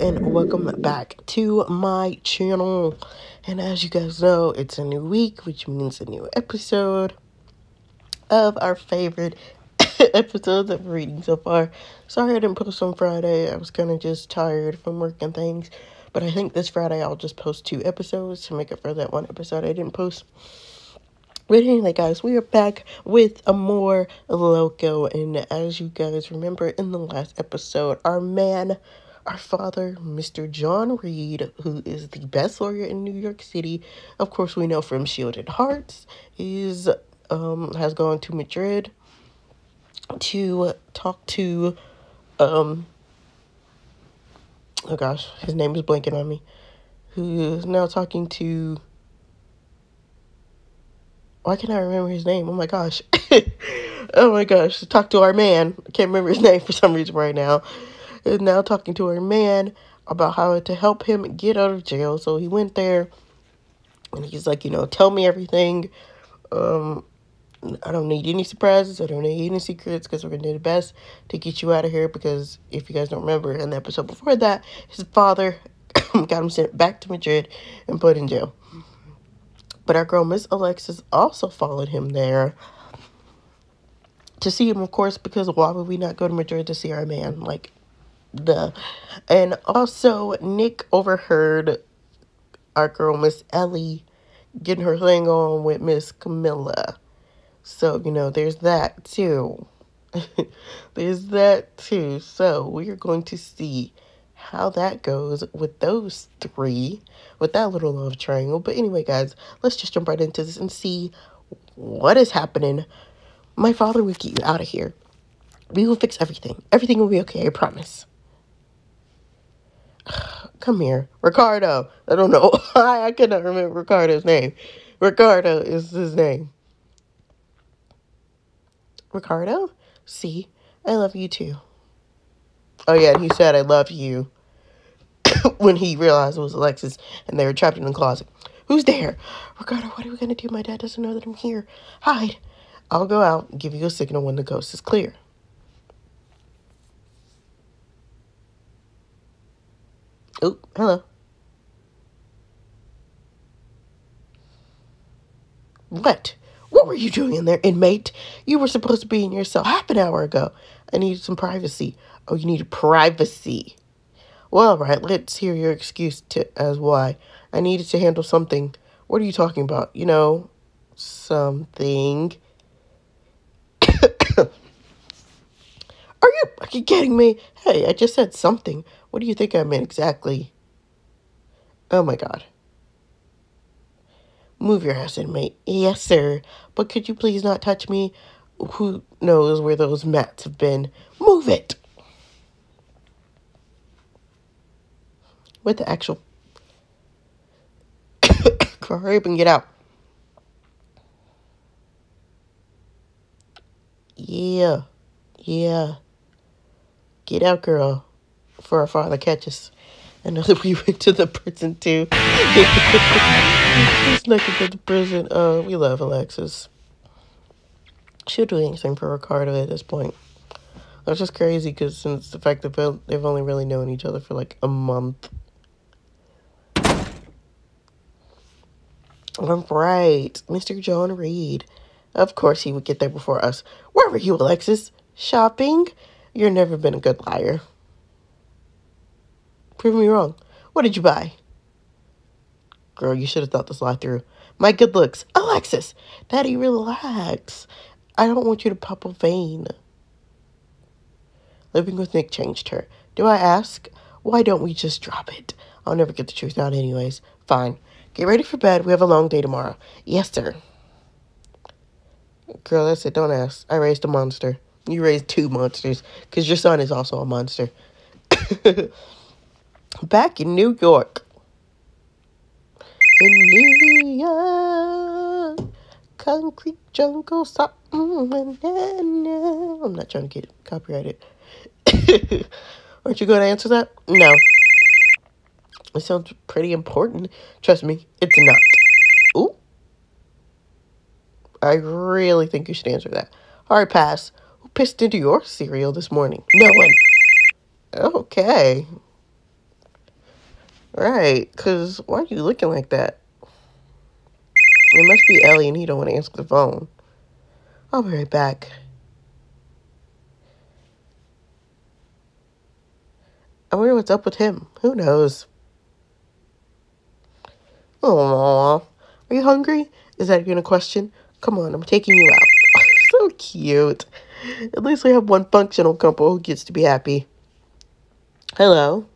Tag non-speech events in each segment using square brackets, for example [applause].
and welcome back to my channel. And as you guys know, it's a new week, which means a new episode of our favorite [coughs] episodes we're reading so far. Sorry I didn't post on Friday. I was kind of just tired from work and things. But I think this Friday I'll just post two episodes to make up for that one episode I didn't post. But anyway, guys, we are back with a more loco. And as you guys remember in the last episode, our man, our father, Mr. John Reed, who is the best lawyer in New York City, of course, we know from Shielded Hearts, is um has gone to Madrid to talk to um oh gosh, his name is blanking on me. Who is now talking to why can't I remember his name? Oh my gosh. [laughs] oh my gosh. Talk to our man. I can't remember his name for some reason right now. Is now talking to her man about how to help him get out of jail. So he went there and he's like, you know, tell me everything. Um, I don't need any surprises. I don't need any secrets because we're going to do the best to get you out of here. Because if you guys don't remember, in the episode before that, his father [coughs] got him sent back to Madrid and put in jail. But our girl, Miss Alexis, also followed him there to see him, of course, because why would we not go to Madrid to see our man? Like, duh. And also, Nick overheard our girl, Miss Ellie, getting her thing on with Miss Camilla. So, you know, there's that too. [laughs] there's that too. So, we are going to see how that goes with those three, with that little love triangle. But anyway, guys, let's just jump right into this and see what is happening. My father will get you out of here. We will fix everything. Everything will be okay, I promise. [sighs] Come here. Ricardo. I don't know [laughs] why I cannot remember Ricardo's name. Ricardo is his name. Ricardo? See, I love you too. Oh yeah, and he said I love you [coughs] when he realized it was Alexis and they were trapped in the closet. Who's there? Ricardo, what are we gonna do? My dad doesn't know that I'm here. Hide. I'll go out and give you a signal when the ghost is clear. Oh, hello. What? What were you doing in there, inmate? You were supposed to be in your cell half an hour ago. I needed some privacy. Oh, you needed privacy. Well, right, let's hear your excuse to, as why. I needed to handle something. What are you talking about? You know, something. [coughs] are you you kidding me? Hey, I just said something. What do you think I meant exactly? Oh my god. Move your ass, inmate. Yes, sir. But could you please not touch me? Who knows where those mats have been? Move it! What the actual... [coughs] Hurry up and get out. Yeah. Yeah. Get out, girl. Before our father catches. That we [laughs] went to the prison too. [laughs] Snuck into the prison. Uh, we love Alexis. She'll do anything for Ricardo at this point. That's just crazy because since the fact that they've only really known each other for like a month. All right, Mr. John Reed. Of course he would get there before us. Where were you, Alexis? Shopping? You've never been a good liar. Prove me wrong. What did you buy? Girl, you should have thought this lie through. My good looks. Alexis! Daddy, relax. I don't want you to pop a vein. Living with Nick changed her. Do I ask? Why don't we just drop it? I'll never get the truth out anyways. Fine. Get ready for bed. We have a long day tomorrow. Yes, sir. Girl, that's it. Don't ask. I raised a monster. You raised two monsters. Because your son is also a monster. [laughs] Back in New York. In New York. Concrete jungle. Something. I'm not trying to get copyrighted. [coughs] Aren't you going to answer that? No. It sounds pretty important. Trust me, it's not. Ooh. I really think you should answer that. Hard pass. Who pissed into your cereal this morning? No one. Okay. Right, because why are you looking like that? It must be Ellie and he don't want to answer the phone. I'll be right back. I wonder what's up with him. Who knows? Oh, Aww. Are you hungry? Is that even a question? Come on, I'm taking you out. [laughs] so cute. At least we have one functional couple who gets to be happy. Hello.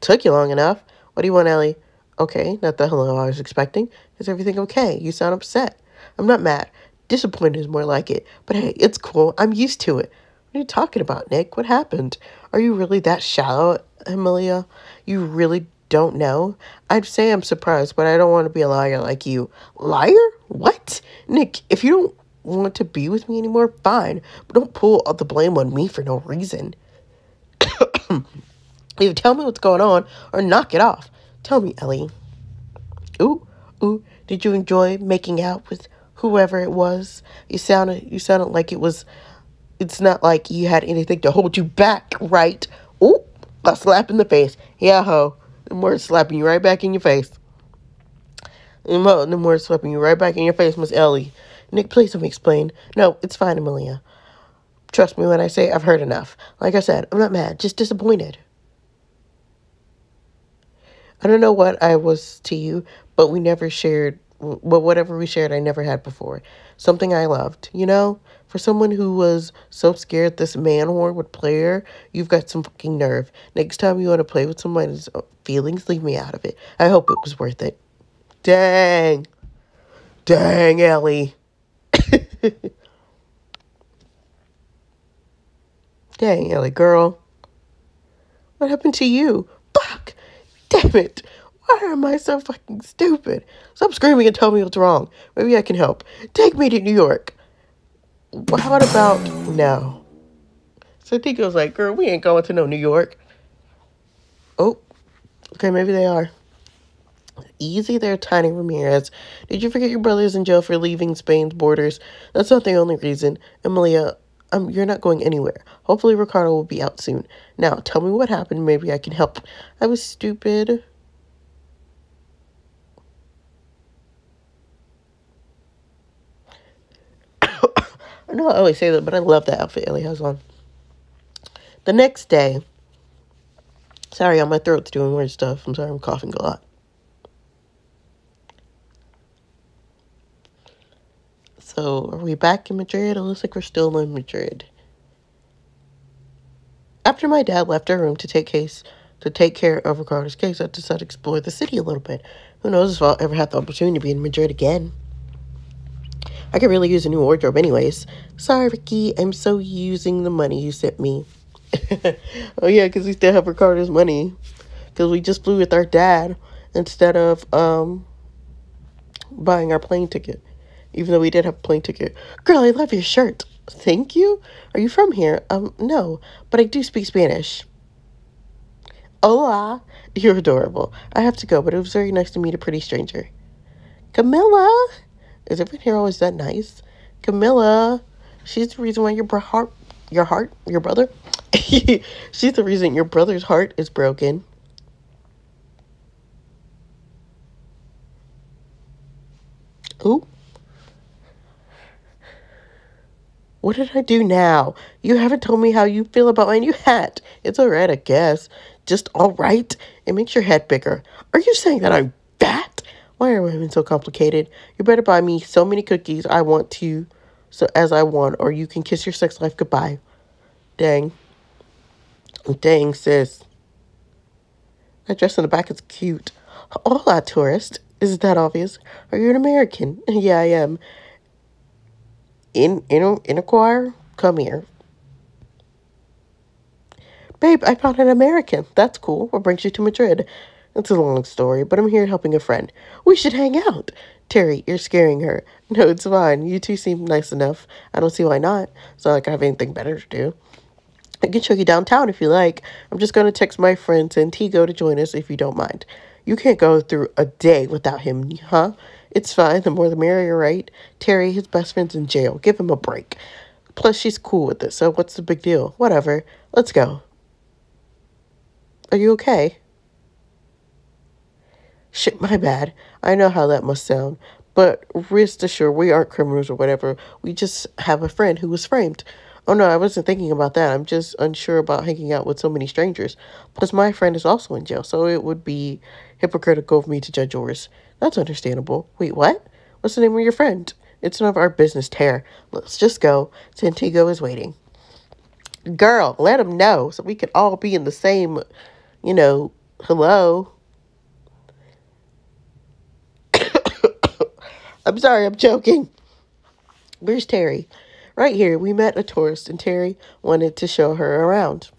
Took you long enough. What do you want, Ellie? Okay, not the hello I was expecting. Is everything okay? You sound upset. I'm not mad. Disappointed is more like it. But hey, it's cool. I'm used to it. What are you talking about, Nick? What happened? Are you really that shallow, Amelia? You really don't know? I'd say I'm surprised, but I don't want to be a liar like you. Liar? What? Nick, if you don't want to be with me anymore, fine. But don't pull all the blame on me for no reason. Either tell me what's going on or knock it off. Tell me, Ellie. Ooh, ooh, did you enjoy making out with whoever it was? You sounded you sounded like it was it's not like you had anything to hold you back, right? Ooh, a slap in the face. Yeah, ho. The more slapping you right back in your face. The more slapping you right back in your face, Miss Ellie. Nick, please let me explain. No, it's fine, Amelia. Trust me when I say I've heard enough. Like I said, I'm not mad, just disappointed. I don't know what I was to you, but we never shared, but whatever we shared, I never had before. Something I loved, you know? For someone who was so scared this man whore would play her, you've got some fucking nerve. Next time you want to play with someone's uh, feelings, leave me out of it. I hope it was worth it. Dang. Dang, Ellie. [laughs] Dang, Ellie, girl. What happened to you? Damn it! Why am I so fucking stupid? Stop screaming and tell me what's wrong. Maybe I can help. Take me to New York. How about now? So Tico's like, girl, we ain't going to no New York. Oh, okay, maybe they are. Easy there, Tiny Ramirez. Did you forget your brother's in jail for leaving Spain's borders? That's not the only reason. Emilia, um, you're not going anywhere. Hopefully Ricardo will be out soon. Now, tell me what happened. Maybe I can help. I was stupid. [coughs] I know I always say that, but I love that outfit Ellie has on. The next day, sorry, on my throat's doing weird stuff. I'm sorry, I'm coughing a lot. So, are we back in Madrid? It looks like we're still in Madrid. After my dad left our room to take case to take care of Ricardo's case, I decided to explore the city a little bit. Who knows if I'll ever have the opportunity to be in Madrid again. I could really use a new wardrobe anyways. Sorry, Ricky, I'm so using the money you sent me. [laughs] oh, yeah, because we still have Ricardo's money. Because we just flew with our dad instead of um buying our plane ticket. Even though we did have a plane ticket. Girl, I love your shirt. Thank you. Are you from here? Um, no, but I do speak Spanish. Hola. You're adorable. I have to go, but it was very nice to meet a pretty stranger. Camilla. Is everyone here always that nice? Camilla, she's the reason why your heart, your heart, your brother, [laughs] she's the reason your brother's heart is broken. Ooh. What did I do now? You haven't told me how you feel about my new hat. It's alright, I guess. Just alright. It makes your head bigger. Are you saying that I'm fat? Why are women so complicated? You better buy me so many cookies I want to, so as I want, or you can kiss your sex life goodbye. Dang. Dang, sis. That dress in the back is cute. Hola, tourist. Is that obvious? Are you an American? [laughs] yeah, I am. In in in a choir? Come here. Babe, I found an American. That's cool. What brings you to Madrid? It's a long story, but I'm here helping a friend. We should hang out. Terry, you're scaring her. [laughs] No, it's fine. You two seem nice enough. I don't see why not. It's not like I have anything better to do. I can show you downtown if you like. I'm just going to text my friend Santiago to join us if you don't mind. You can't go through a day without him, huh? It's fine. The more the merrier, right? Terry, his best friend's in jail. Give him a break. Plus, she's cool with it, so what's the big deal? Whatever. Let's go. Are you okay? Shit, my bad. I know how that must sound. But rest assured, we aren't criminals or whatever. We just have a friend who was framed. Oh no, I wasn't thinking about that. I'm just unsure about hanging out with so many strangers. Plus, my friend is also in jail, so it would be hypocritical of me to judge yours. That's understandable. Wait, what? What's the name of your friend? It's none of our business, Tara. Let's just go. Santiago is waiting. Girl, let him know so we can all be in the same, you know, hello. [coughs] I'm sorry, I'm joking. Where's Terry? Right here. We met a tourist, and Terry wanted to show her around.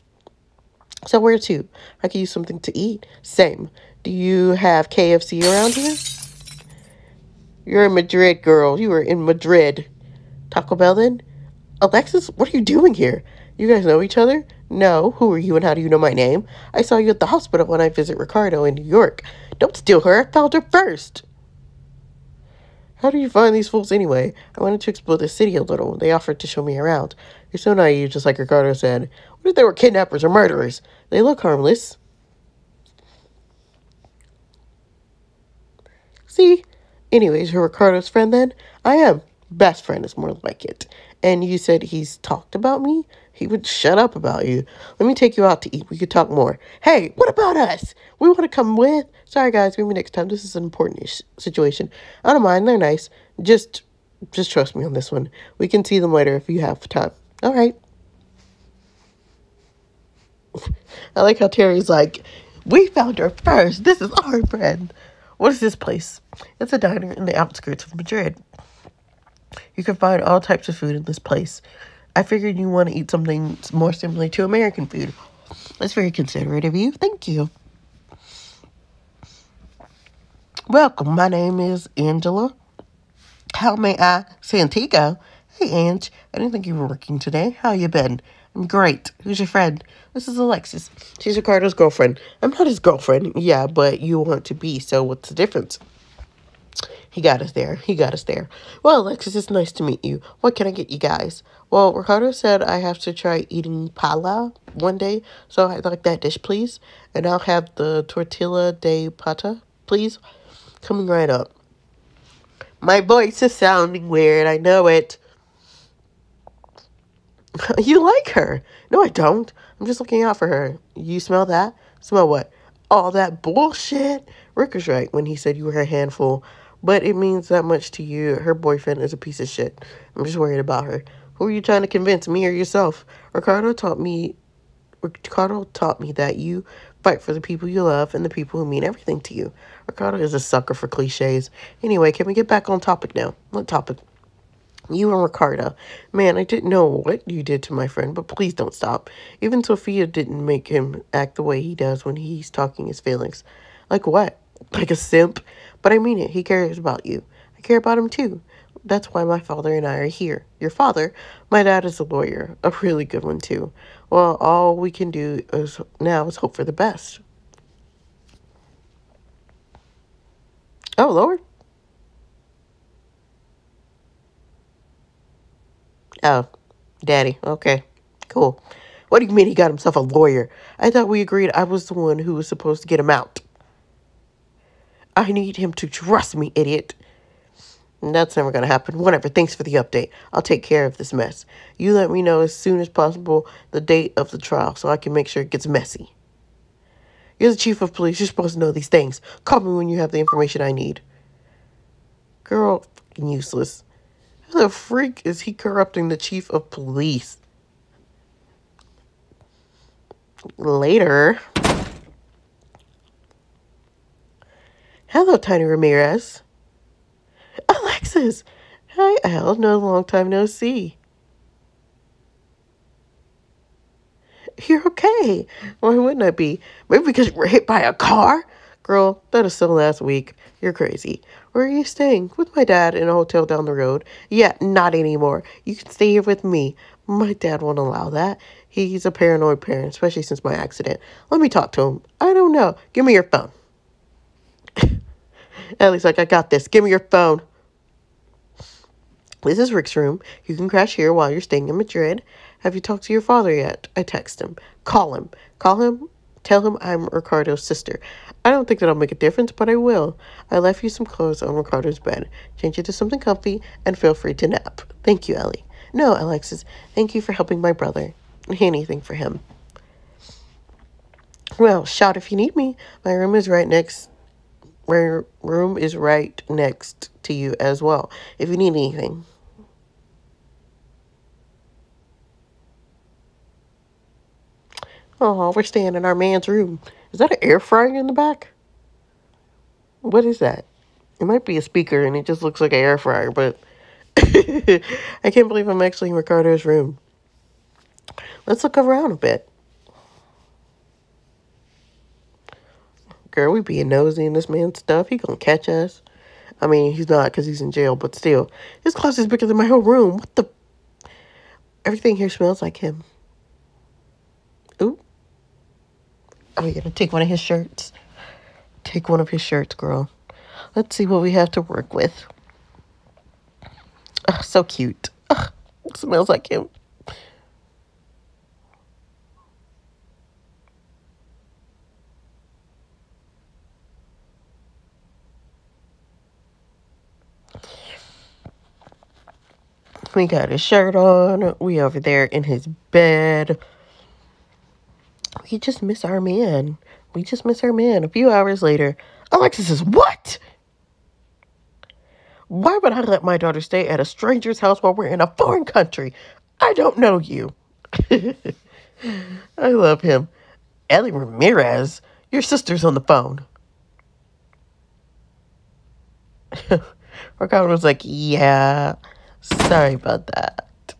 So where to? I could use something to eat. Same. Do you have KFC around here? You're in Madrid, girl. You were in Madrid. Taco Bell then? Alexis, what are you doing here? You guys know each other? No. Who are you and how do you know my name? I saw you at the hospital when I visit Ricardo in New York. Don't steal her. I found her first. How do you find these fools anyway? I wanted to explore the city a little. They offered to show me around. You're so naive, just like Ricardo said. What if they were kidnappers or murderers? They look harmless. See? Anyways, you're Ricardo's friend then? I am. Best friend is more like it. And you said he's talked about me? He would shut up about you. Let me take you out to eat. We could talk more. Hey, what about us? We want to come with. Sorry, guys. Maybe next time. This is an important situation. I don't mind. They're nice. Just, just trust me on this one. We can see them later if you have time. All right. I like how Terry's like, we found her first. This is our friend. What is this place? It's a diner in the outskirts of Madrid. You can find all types of food in this place. I figured you want to eat something more similar to American food. That's very considerate of you. Thank you. Welcome. My name is Angela. How may I? Santiago. Hey, Ange. I didn't think you were working today. How you been? I'm great. Who's your friend? This is Alexis. She's Ricardo's girlfriend. I'm not his girlfriend. Yeah, but you want to be, so what's the difference? He got us there. He got us there. Well, Alexis, it's nice to meet you. What can I get you guys? Well, Ricardo said I have to try eating paella one day, so I'd like that dish, please. And I'll have the tortilla de pata, please. Coming right up. My voice is sounding weird. I know it. [laughs] you like her. No, I don't. I'm just looking out for her. You smell that? Smell what? All that bullshit. Rick was right when he said you were a handful but it means that much to you. Her boyfriend is a piece of shit. I'm just worried about her. Who are you trying to convince, me or yourself? Ricardo taught me Ricardo taught me that you fight for the people you love and the people who mean everything to you. Ricardo is a sucker for cliches. Anyway, can we get back on topic now? What topic? You and Ricardo. Man, I didn't know what you did to my friend, but please don't stop. Even Sophia didn't make him act the way he does when he's talking his feelings. Like what? Like a simp? But I mean it. He cares about you. I care about him too. That's why my father and I are here. Your father? My dad is a lawyer. A really good one too. Well, all we can do is now is hope for the best. Oh, Lord. Oh, Daddy. Okay. Cool. What do you mean he got himself a lawyer? I thought we agreed I was the one who was supposed to get him out. I need him to trust me, idiot. That's never going to happen. Whatever. Thanks for the update. I'll take care of this mess. You let me know as soon as possible the date of the trial so I can make sure it gets messy. You're the chief of police. You're supposed to know these things. Call me when you have the information I need. Girl, useless. The freak is he corrupting the chief of police? Later. Hello, Tiny Ramirez. Alexis! Hi, Al. No long time no see. You're okay. Why wouldn't I be? Maybe because you were hit by a car? Girl, that is so last week. You're crazy. Where are you staying? With my dad in a hotel down the road. Yeah, not anymore. You can stay here with me. My dad won't allow that. He's a paranoid parent, especially since my accident. Let me talk to him. I don't know. Give me your phone. [laughs] Ellie's like, I got this. Give me your phone. This is Rick's room. You can crash here while you're staying in Madrid. Have you talked to your father yet? I text him. Call him. Call him. Tell him I'm Ricardo's sister. I don't think that'll make a difference, but I will. I left you some clothes on Ricardo's bed. Change it to something comfy and feel free to nap. Thank you, Ellie. No, Alexis, thank you for helping my brother. Anything for him. Well, shout if you need me. My room is right next. My room is right next to you as well. If you need anything. Oh, we're staying in our man's room. Is that an air fryer in the back? What is that? It might be a speaker and it just looks like an air fryer, but [laughs] I can't believe I'm actually in Ricardo's room. Let's look around a bit. Girl, we being nosy in this man's stuff. He gonna catch us. I mean, he's not because he's in jail, but still. His closet is bigger than my whole room. What the? Everything here smells like him. We gonna take one of his shirts? Take one of his shirts, girl. Let's see what we have to work with. Oh, so cute. Oh, smells like him. We got his shirt on. We over there in his bed. We just miss our man. We just miss our man. A few hours later, Alexis says, What? Why would I let my daughter stay at a stranger's house while we're in a foreign country? I don't know you. [laughs] I love him. Ellie Ramirez, your sister's on the phone. [laughs] Ricardo was like, Yeah, sorry about that.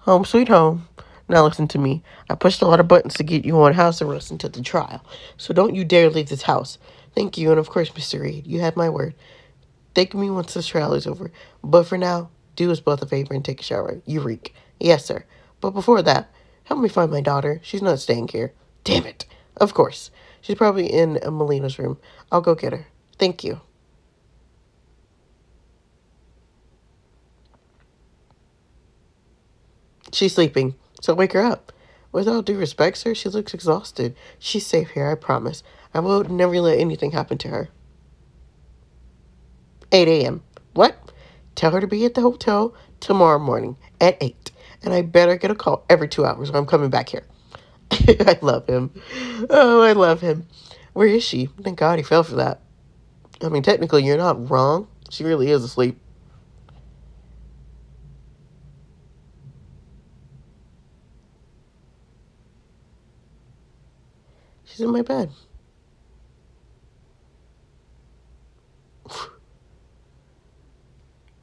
Home sweet home. Now listen to me. I pushed a lot of buttons to get you on house arrest until the trial. So don't you dare leave this house. Thank you, and of course, Mr. Reed, you have my word. Thank me once this trial is over. But for now, do us both a favor and take a shower. You reek. Yes, sir. But before that, help me find my daughter. She's not staying here. Damn it. Of course. She's probably in Melina's room. I'll go get her. Thank you. She's sleeping, so wake her up. With all due respect, sir, she looks exhausted. She's safe here, I promise. I will never let anything happen to her. 8 a.m. What? Tell her to be at the hotel tomorrow morning at 8. And I better get a call every two hours I'm coming back here. [laughs] I love him. Oh, I love him. Where is she? Thank God he fell for that. I mean, technically, you're not wrong. She really is asleep. She's in my bed.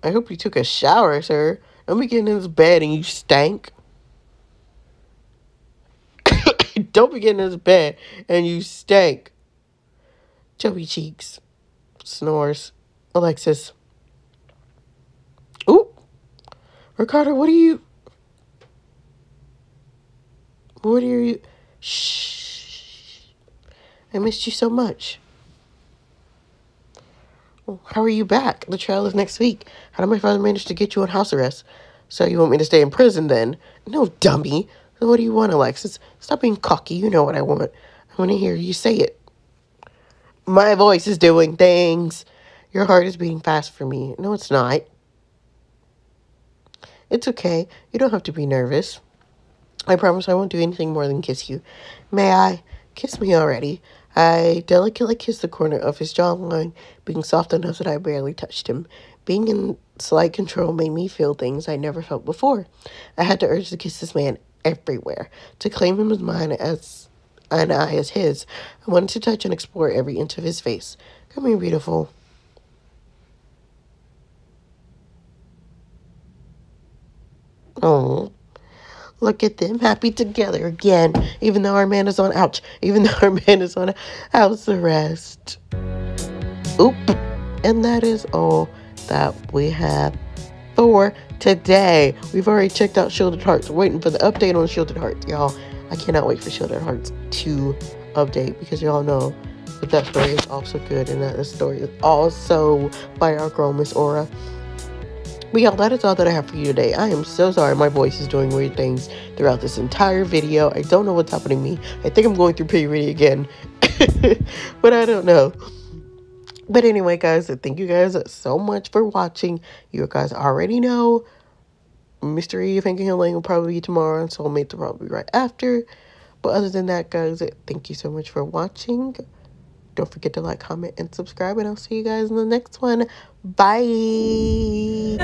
I hope you took a shower, sir. Don't be getting in this bed and you stank. [coughs] Don't be getting in this bed and you stank. Chubby cheeks. Snores. Alexis. Ooh. Ricardo, what are you... What are you... Shh. I missed you so much. How are you back? The trial is next week. How did my father manage to get you on house arrest? So you want me to stay in prison then? No, dummy. So what do you want, Alexis? Stop being cocky. You know what I want. I want to hear you say it. My voice is doing things. Your heart is beating fast for me. No, it's not. It's okay. You don't have to be nervous. I promise I won't do anything more than kiss you. May I? Kiss me already. I delicately kissed the corner of his jawline, being soft enough that I barely touched him. Being in slight control made me feel things I never felt before. I had to urge to kiss this man everywhere, to claim him as mine as and I as his. I wanted to touch and explore every inch of his face. Come here, beautiful. Oh. Look at them happy together again, even though our man is on ouch, even though [laughs] our man is on house arrest. Oop. And that is all that we have for today. We've already checked out Shielded Hearts. Waiting for the update on Shielded Hearts, y'all. I cannot wait for Shielded Hearts to update because y'all know that that story is also good and that the story is also by our girl Miss Aura. But y'all, that is all that I have for you today. I am so sorry my voice is doing weird things throughout this entire video. I don't know what's happening to me. I think I'm going through puberty again. [laughs] but I don't know. But anyway, guys, thank you guys so much for watching. You guys already know Mystery of and Healing will probably be tomorrow, and Soulmates will probably be right after. But other than that, guys, thank you so much for watching. Don't forget to like, comment, and subscribe. And I'll see you guys in the next one. Bye.